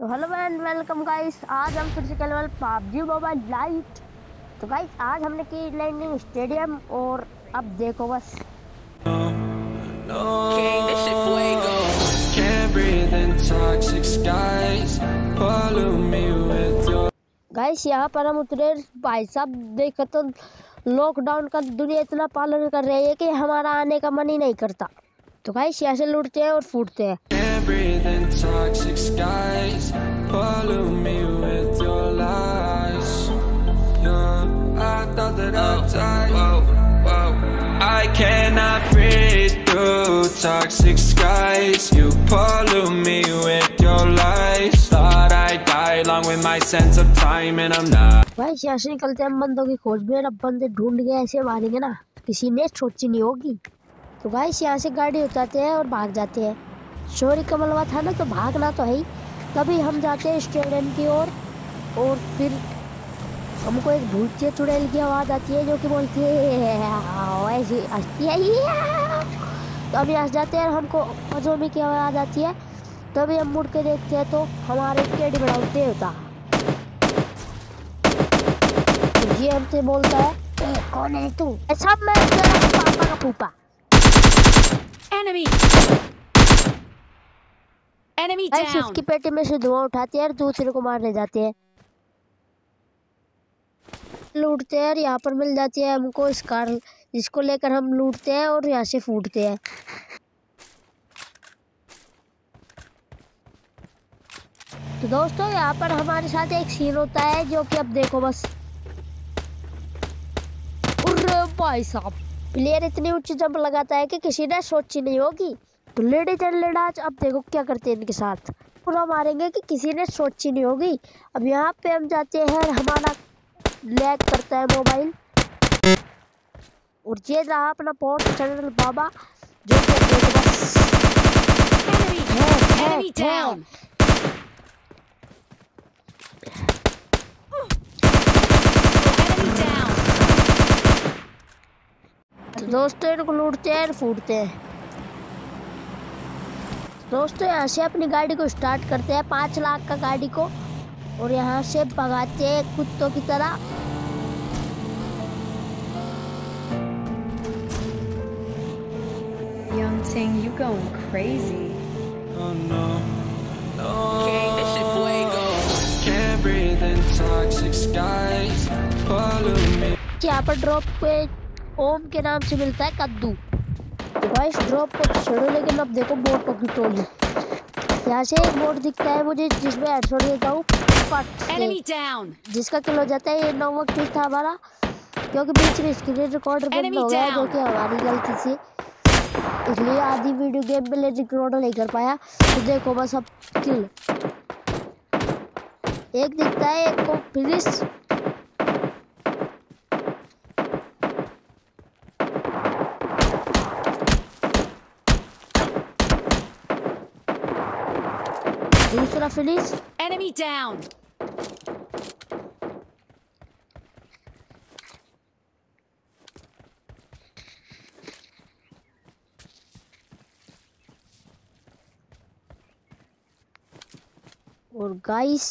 तो hello and welcome guys आज हम फिर से खेलने वाले पबजी मोबाइल लाइट। तो गाइस आज हमने की लैंडिंग स्टेडियम और अब देखो बस। गाइस यहाँ पर हम उतरे भाई साहब देखो तो लॉकडाउन का दुनिया इतना पालन कर रही है कि हमारा आने का मन ही नहीं करता। तो गाइस यहाँ से लूटते हैं और फूटते हैं। Breathe in toxic skies. Pollute me with your lies. Yeah, I thought that I'd die. Whoa, whoa. I cannot breathe through toxic skies. You pollute me with your lies. Thought I'd die along with my sense of time, and I'm not. Guys यहाँ से निकलते हैं हम बंदों की खोज में अब बंदे ढूंढ के ऐसे मारेंगे ना किसी ने सोची नहीं होगी तो गाइस यहाँ से गाड़ी उतारते हैं और भाग जाते हैं चोरी का मलबा था ना तो भागना तो है ही। तभी हम जाते हैं स्टेडियम की ओर, और फिर हमको एक भूतिया चुड़ैल की आवाज़ आती है, जो कि बोलती है ऐसी हंसती है तो हम यहाँ से जाते हैं, और हमको अजोमी की आवाज़ आती है। तभी हम मुड़ के देखते हैं तो हमारे टेडी बड़ा देवता। ये हमसे बोलता है, ए, कौन है तू? सब मैं पापा का फूफा। Enemy. Enemy ऐसे down. उसकी पेटी में से धुआँ उठाते हैं और दूसरे को मारने जाते हैं लूटते हैं और यहाँ पर मिल जाती है हमको स्कार जिसको लेकर हम लूटते हैं और यहाँ से फूटते हैं तो दोस्तों यहाँ पर हमारे साथ एक सीन होता है जो कि अब देखो बस भाई साहब प्लेयर इतनी ऊँची जंप लगाता है कि किसी ने सोची नहीं होगी तो लेडीज़ एंड लेडाज अब देखो क्या करते हैं इनके साथ। पूरा मारेंगे कि किसी ने सोची नहीं होगी। अब यहाँ पे हम जाते हैं हमारा लैग करता है मोबाइल। और ये रहा अपना पोर्ट चैनल बाबा जो दोस्तों इनको लूटते हैं फूटते हैं। दोस्तों यहाँ से अपनी गाड़ी को स्टार्ट करते हैं पाँच लाख का गाड़ी को और यहाँ से भगाते हैं कुत्तों की तरह Young Ting, you going crazy. Oh no, no. King, this shit fuego. Can't breathe in toxic skies. Pollute me. यहाँ पर ड्रॉप पे ओम के नाम से मिलता है कद्दू तो भाई इस ड्रॉप को छोड़ो लेकिन अब देखो बोटों की टोली यहाँ से एक बोट दिखता है मुझे जिसमें हेडशॉट देता हूँ. जिसका किल हो जाता है ये नौवा किल था हमारा। क्योंकि बीच में स्क्रीन रिकॉर्डर बंद हो गया जो. कि हमारी गलती से इसलिए आधी वीडियो गेम में ले रिकॉर्ड नहीं कर पाया। तो देखो बस अब किल एक दिखता है एक को फिनिश दूसरा फिनिश Enemy down. और गाइस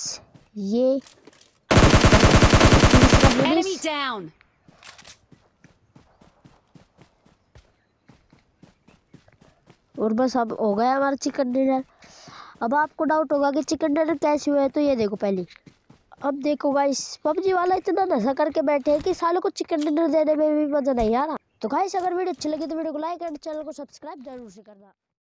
ये Enemy down. और बस अब हो गया हमारा चिकन डिनर अब आपको डाउट होगा कि चिकन डिनर कैसे हुआ है तो ये देखो पहले। अब देखो गाइस पबजी वाला इतना नशा करके बैठे हैं कि सालों को चिकन डिनर देने में भी मज़ा नहीं आ रहा। तो गाइस अगर वीडियो अच्छी लगी तो वीडियो को लाइक एंड चैनल को सब्सक्राइब ज़रूर से करना।